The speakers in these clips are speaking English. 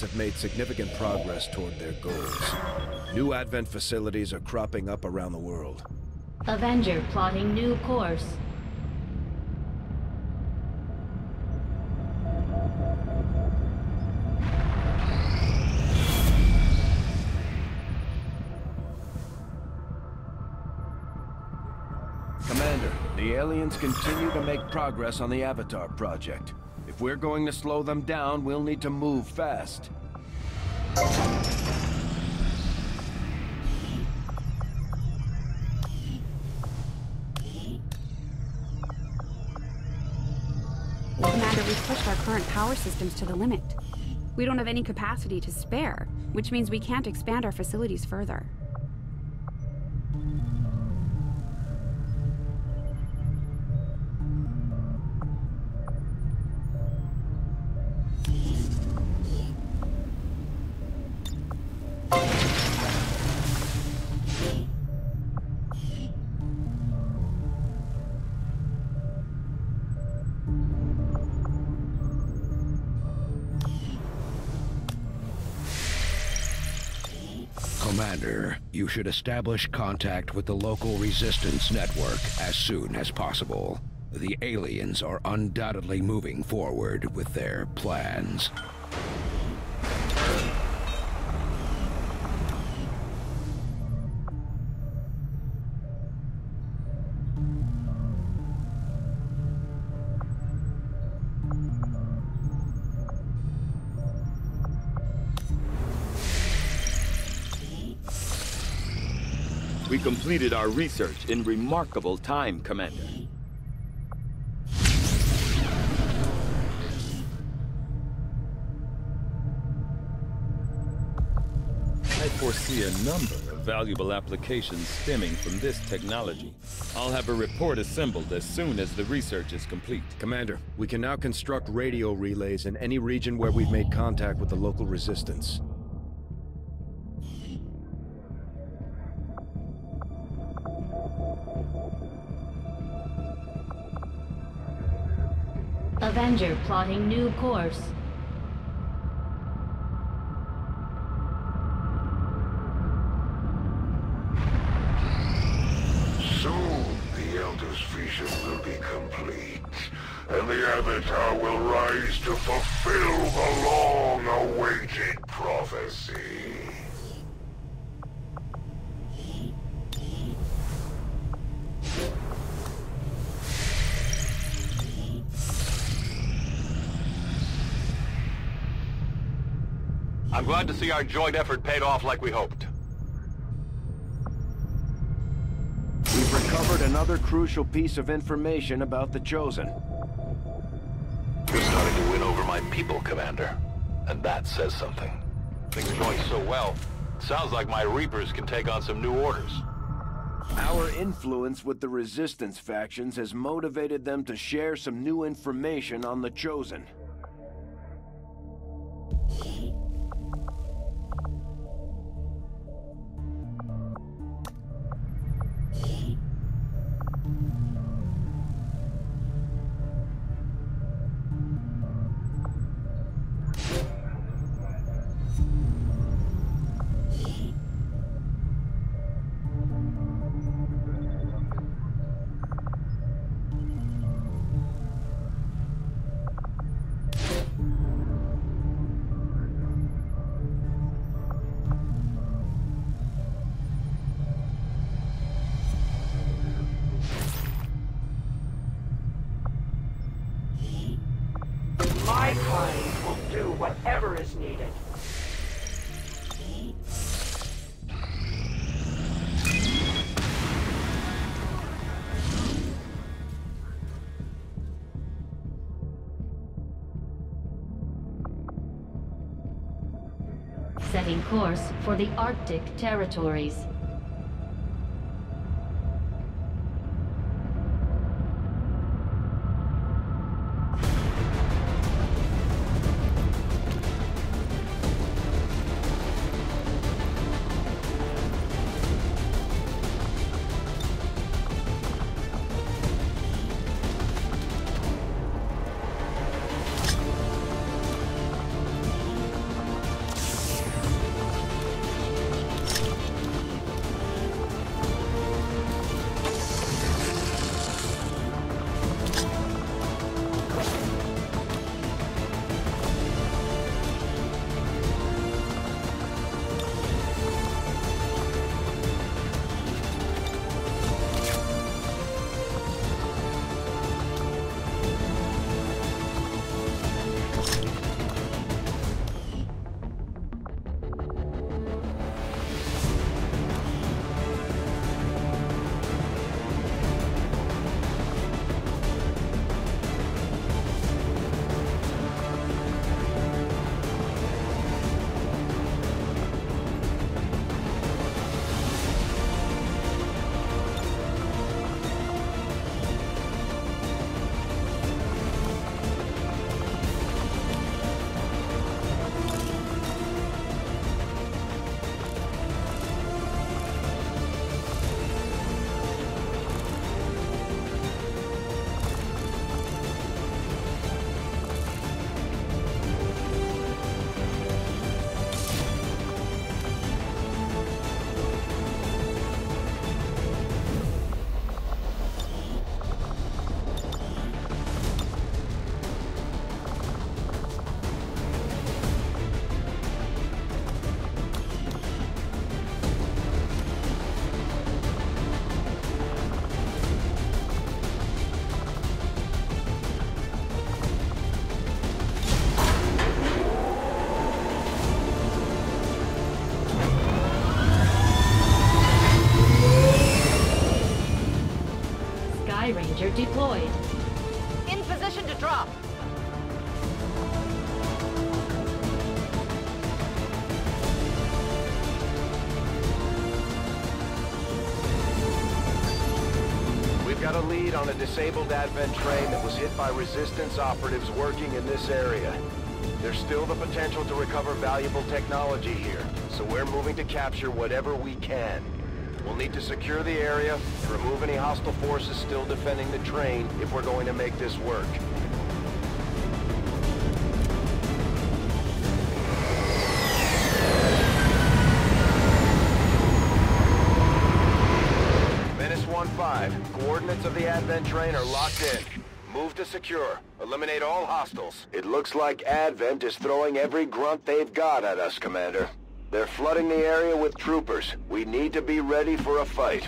Have made significant progress toward their goals. New Advent facilities are cropping up around the world. Avenger plotting new course. Commander, the aliens continue to make progress on the Avatar project. If we're going to slow them down, we'll need to move fast. Commander, we've pushed our current power systems to the limit. We don't have any capacity to spare, which means we can't expand our facilities further. Commander, you should establish contact with the local resistance network as soon as possible. The aliens are undoubtedly moving forward with their plans. We completed our research in remarkable time, Commander. I foresee a number of valuable applications stemming from this technology. I'll have a report assembled as soon as the research is complete. Commander, we can now construct radio relays in any region where we've made contact with the local resistance. Avenger plotting new course. Soon the Elder's vision will be complete, and the Avatar will rise to fulfill the long-awaited prophecy. Glad to see our joint effort paid off like we hoped. We've recovered another crucial piece of information about the Chosen. You're starting to win over my people, Commander. And that says something. Things are going so well. Sounds like my Reapers can take on some new orders. Our influence with the Resistance factions has motivated them to share some new information on the Chosen. Course for the Arctic territories. Disabled Advent train that was hit by Resistance operatives working in this area. There's still the potential to recover valuable technology here, so we're moving to capture whatever we can. We'll need to secure the area and remove any hostile forces still defending the train if we're going to make this work. Advent train are locked in. Move to secure. Eliminate all hostiles. It looks like Advent is throwing every grunt they've got at us, Commander. They're flooding the area with troopers. We need to be ready for a fight.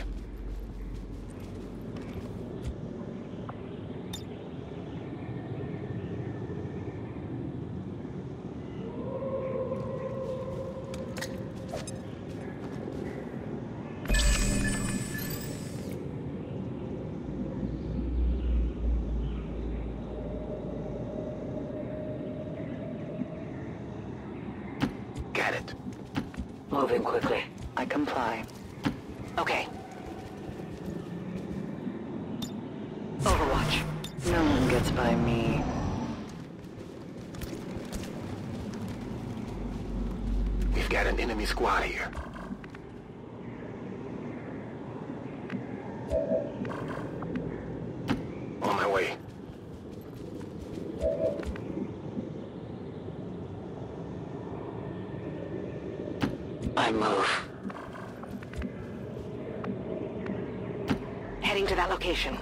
Get it. Moving quickly. I comply. Okay. Overwatch. No one gets by me. We've got an enemy squad here. On my way. I move. Heading to that location.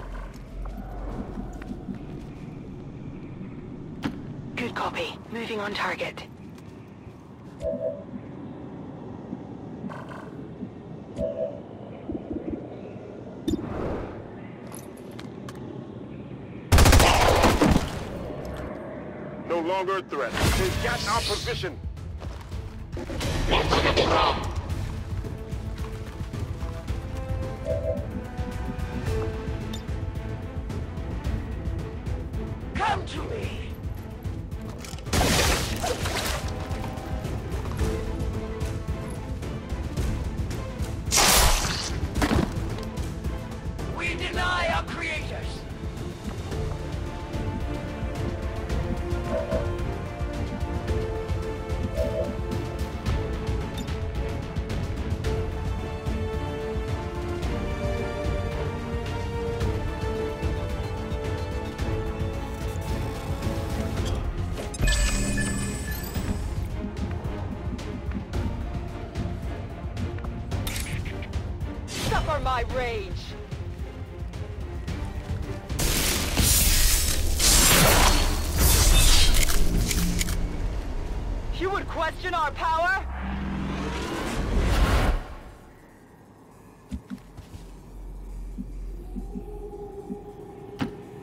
Good copy. Moving on target. No longer a threat. They've got our position. Come Rage! You would question our power?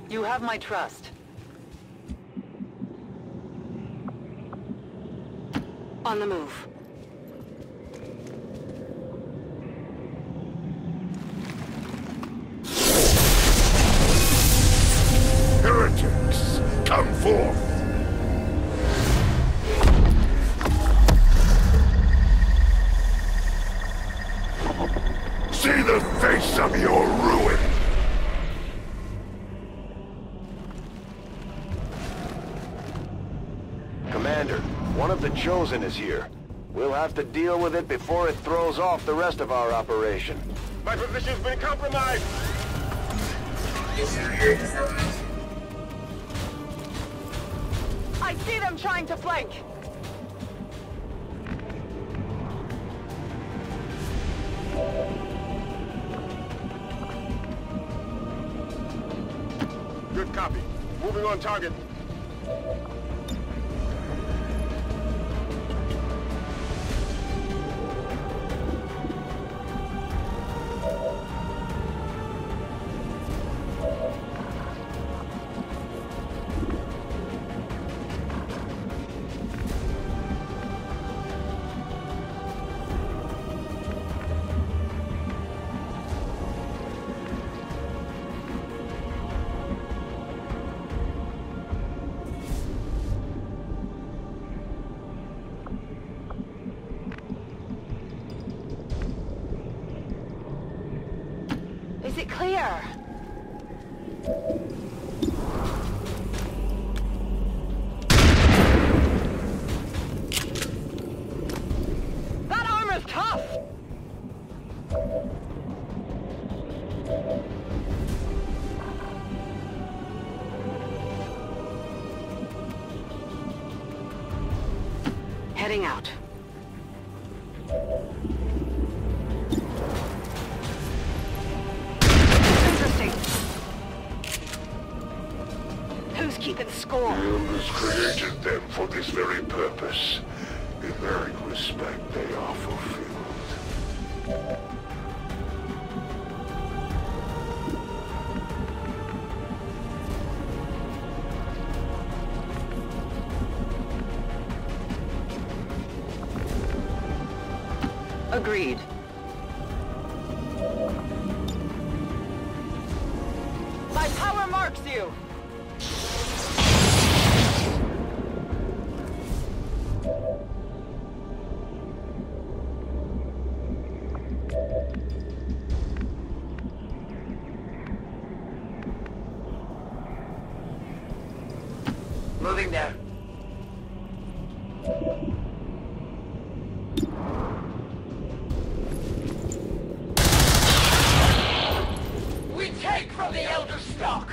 You have my trust. On the move. Your ruin! Commander, one of the Chosen is here. We'll have to deal with it before it throws off the rest of our operation. My position's been compromised! I see them trying to flank! On target. Agreed. The Elder Stock!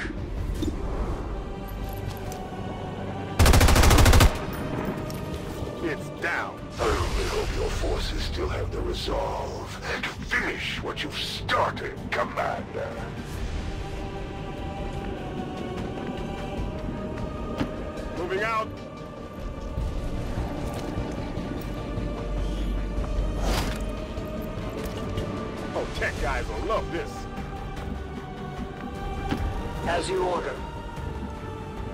It's down. I only hope your forces still have the resolve to finish what you've started, Commander. Moving out. Oh, tech guys will love this. As you order.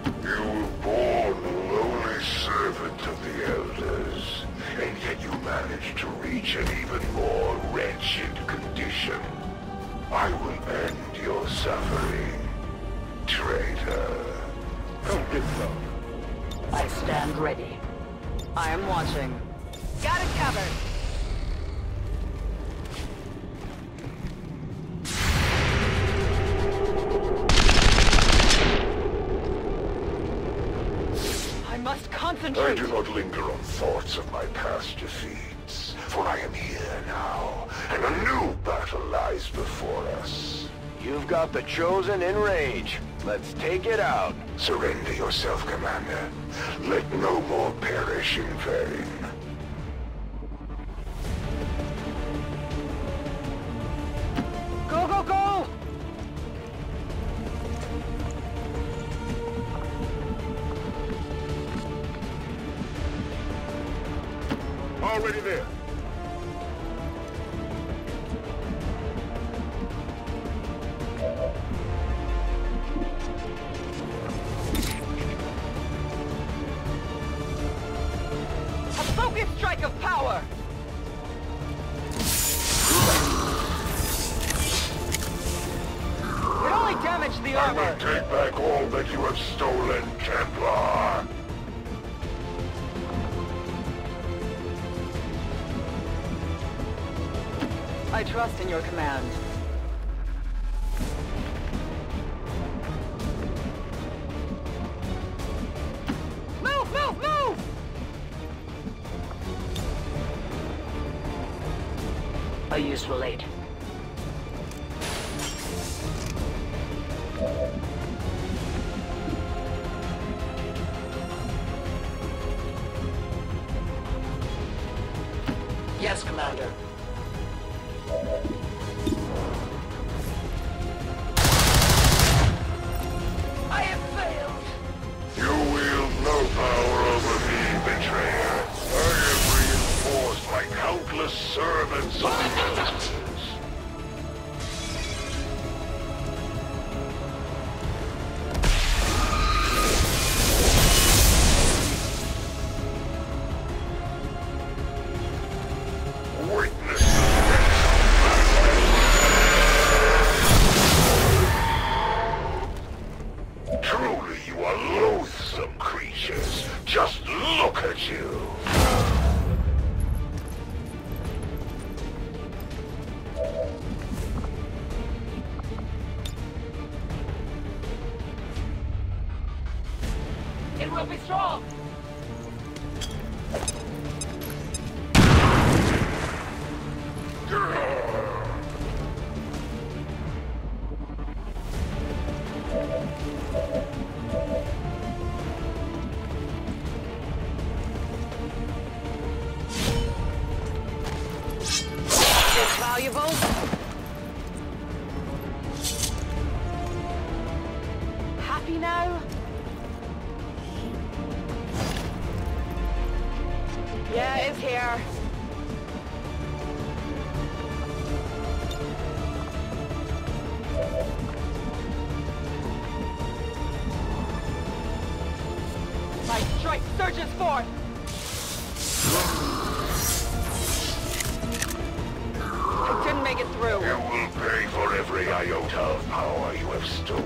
You were born a lowly servant of the Elders, and yet you managed to reach an even more wretched condition. I will end your suffering, traitor. Come get some. I stand ready. I am watching. Got it covered. I do not linger on thoughts of my past defeats, for I am here now, and a new battle lies before us. You've got the Chosen in range. Let's take it out. Surrender yourself, Commander. Let no more perish in vain. Already there. I trust in your command. Will be strong! Forth! I didn't make it through. You will pay for every iota of power you have stolen.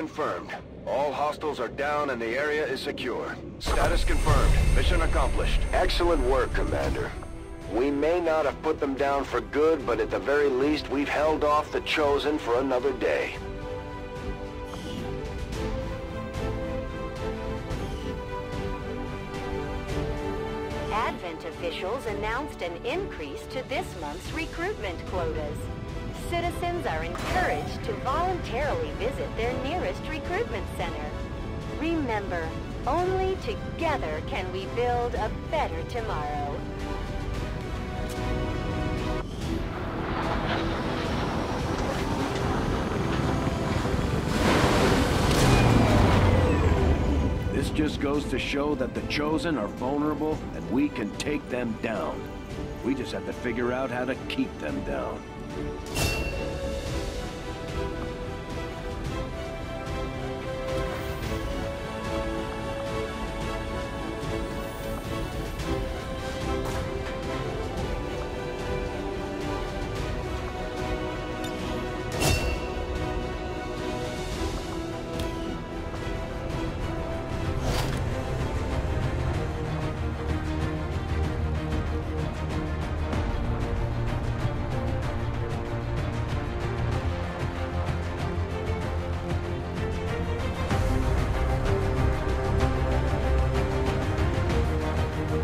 Confirmed. All hostiles are down and the area is secure. Status confirmed. Mission accomplished. Excellent work, Commander. We may not have put them down for good, but at the very least we've held off the Chosen for another day. Advent officials announced an increase to this month's recruitment quotas. Citizens are encouraged to voluntarily visit their nearest recruitment center. Remember, only together can we build a better tomorrow. This just goes to show that the Chosen are vulnerable and we can take them down. We just have to figure out how to keep them down.